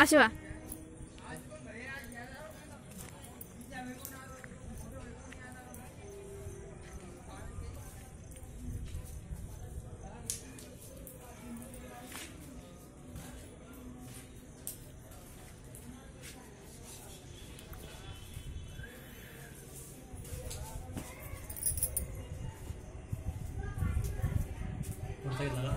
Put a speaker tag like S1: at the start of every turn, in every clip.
S1: 足は？
S2: これだけなら、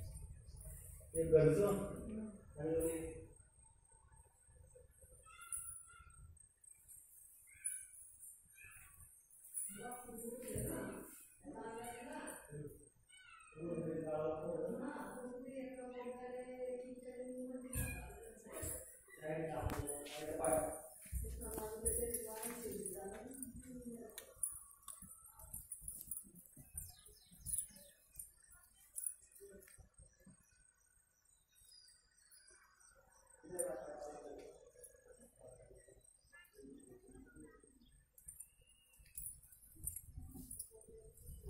S2: inversión. Thank you.